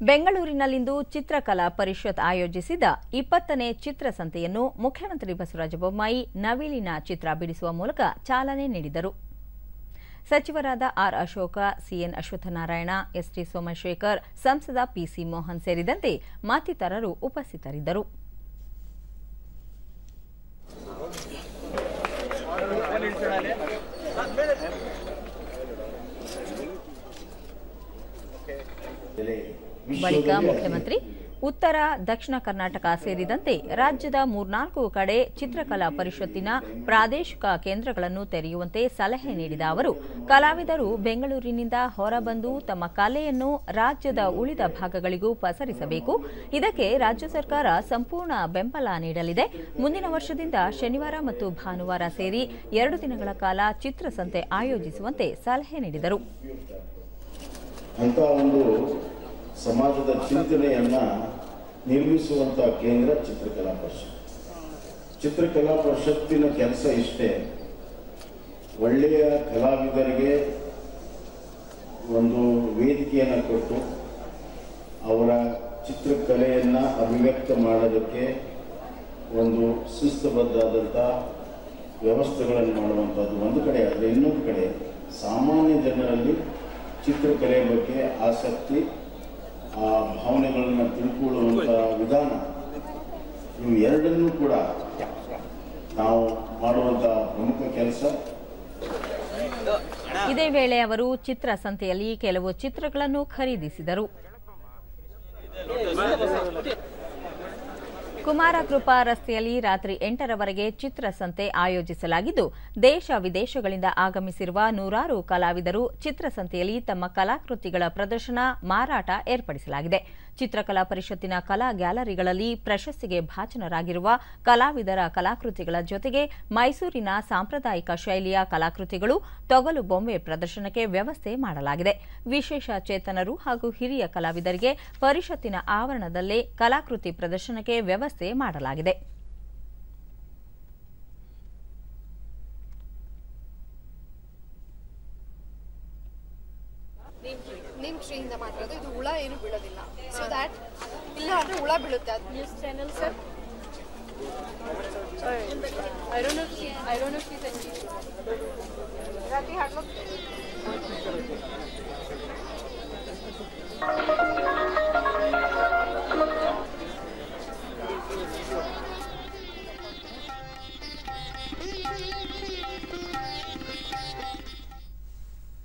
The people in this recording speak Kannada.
ಬೆಂಗಳೂರಿನಲ್ಲಿಂದು ಚಿತ್ರಕಲಾ ಪರಿಷತ್ ಆಯೋಜಿಸಿದ ಇಪ್ಪತ್ತನೇ ಚಿತ್ರಸಂತೆಯನ್ನು ಮುಖ್ಯಮಂತ್ರಿ ಬಸವರಾಜ ಬೊಮ್ಮಾಯಿ ನವಿಲಿನ ಚಿತ್ರ ಬಿಡಿಸುವ ಮೂಲಕ ಚಾಲನೆ ನೀಡಿದರು. ಸಚಿವರಾದ R Ashoka, C N Ashwathnarayan S T Somashekhar, ಸಂಸದ ಪಿಸಿ ಮೋಹನ್ ಸೇರಿದಂತೆ ಮತ್ತಿತರರು ಉಪಸ್ಥಿತರಿದ್ದರು. ಬಳಿಕ ಮುಖ್ಯಮಂತ್ರಿ, ಉತ್ತರ, ದಕ್ಷಿಣ ಕರ್ನಾಟಕ ಸೇರಿದಂತೆ ರಾಜ್ಯದ ಮೂರ್ನಾಲ್ಕು ಕಡೆ ಚಿತ್ರಕಲಾ ಪರಿಷತ್ತಿನ ಪ್ರಾದೇಶಿಕ ಕೇಂದ್ರಗಳನ್ನು ತೆರೆಯುವಂತೆ ಸಲಹೆ ನೀಡಿದ ಅವರು, ಕಲಾವಿದರು ಬೆಂಗಳೂರಿನಿಂದ ಹೊರಬಂದು ತಮ್ಮ ಕಲೆಯನ್ನು ರಾಜ್ಯದ ಉಳಿದ ಭಾಗಗಳಿಗೂ ಪಸರಿಸಬೇಕು. ಇದಕ್ಕೆ ರಾಜ್ಯ ಸರ್ಕಾರ ಸಂಪೂರ್ಣ ಬೆಂಬಲ ನೀಡಲಿದೆ. ಮುಂದಿನ ವರ್ಷದಿಂದ ಶನಿವಾರ ಮತ್ತು ಭಾನುವಾರ ಸೇರಿ ಎರಡು ದಿನಗಳ ಕಾಲ ಚಿತ್ರಸಂತೆ ಆಯೋಜಿಸುವಂತೆ ಸಲಹೆ ನೀಡಿದರು. ಸಮಾಜದ ಚಿಂತನೆಯನ್ನ ನಿರ್ಮಿಸುವಂತ ಕೇಂದ್ರ ಚಿತ್ರಕಲಾ ಪರಿಷತ್. ಚಿತ್ರಕಲಾ ಪರಿಷತ್ತಿನ ಕೆಲಸ ಇಷ್ಟೇ. ಒಳ್ಳೆಯ ಕಲಾವಿದರಿಗೆ ಒಂದು ವೇದಿಕೆಯನ್ನು ಕೊಟ್ಟು ಅವರ ಚಿತ್ರಕಲೆಯನ್ನ ಅಭಿವ್ಯಕ್ತ ಮಾಡೋದಕ್ಕೆ ಒಂದು ಶಿಸ್ತುಬದ್ಧಾದಂಥ ವ್ಯವಸ್ಥೆಗಳನ್ನು ಮಾಡುವಂಥದ್ದು ಒಂದು ಕಡೆ ಆದರೆ ಇನ್ನೊಂದು ಕಡೆ ಸಾಮಾನ್ಯ ಜನರಲ್ಲಿ ಚಿತ್ರಕಲೆಯ ಬಗ್ಗೆ ಆಸಕ್ತಿ ಆ ಭಾವನೆಗಳನ್ನು ತಿಳ್ಕೊಳ್ಳುವಂಥ ವಿಧಾನ. ಇವು ಎರಡನ್ನೂ ಕೂಡ ನಾವು ಮಾಡುವಂತ ಪ್ರಮುಖ ಕೆಲಸ. ಇದೇ ವೇಳೆ ಅವರು ಚಿತ್ರಸಂತೆಯಲ್ಲಿ ಕೆಲವು ಚಿತ್ರಗಳನ್ನು ಖರೀದಿಸಿದರು. ಕುಮಾರಕೃಪಾ ರಸ್ತೆಯಲ್ಲಿ ರಾತ್ರಿ ಎಂಟರವರೆಗೆ ಚಿತ್ರಸಂತೆ ಆಯೋಜಿಸಲಾಗಿದ್ದು, ದೇಶ ವಿದೇಶಗಳಿಂದ ಆಗಮಿಸಿರುವ ನೂರಾರು ಕಲಾವಿದರು ಚಿತ್ರಸಂತೆಯಲ್ಲಿ ತಮ್ಮ ಕಲಾಕೃತಿಗಳ ಪ್ರದರ್ಶನ, ಮಾರಾಟ ಏರ್ಪಡಿಸಲಾಗಿದೆ. ಚಿತ್ರಕಲಾ ಪರಿಷತ್ತಿನ ಕಲಾ ಗ್ಯಾಲರಿಗಳಲ್ಲಿ ಪ್ರಶಸ್ತಿಗೆ ಭಾಜನರಾಗಿರುವ ಕಲಾವಿದರ ಕಲಾಕೃತಿಗಳ ಜೊತೆಗೆ ಮೈಸೂರಿನ ಸಾಂಪ್ರದಾಯಿಕ ಶೈಲಿಯ ಕಲಾಕೃತಿಗಳು ತೊಗಲು ಬೊಂಬೆ ಪ್ರದರ್ಶನಕ್ಕೆ ವ್ಯವಸ್ಥೆ ಮಾಡಲಾಗಿದೆ. ವಿಶೇಷ ಚೇತನರು ಹಾಗೂ ಹಿರಿಯ ಕಲಾವಿದರಿಗೆ ಪರಿಷತ್ತಿನ ಆವರಣದಲ್ಲೇ ಕಲಾಕೃತಿ ಪ್ರದರ್ಶನಕ್ಕೆ ವ್ಯವಸ್ಥೆ ಮಾಡಲಾಗಿದೆ. ನಿಮ್ ಟ್ರೀಯಿಂದ ಮಾಡಿರೋದು ಇದು ಹುಳ ಏನು ಬೀಳೋದಿಲ್ಲ. ಸೊ ದ್ಯಾಟ್ ಇಲ್ಲ ಅಂದ್ರೆ ಹುಳ ಬೀಳುತ್ತೆ. ಅದು news channel sir I don't know I don't know ರಾತ್ರಿ ಹಾಡ್ಬೇಕು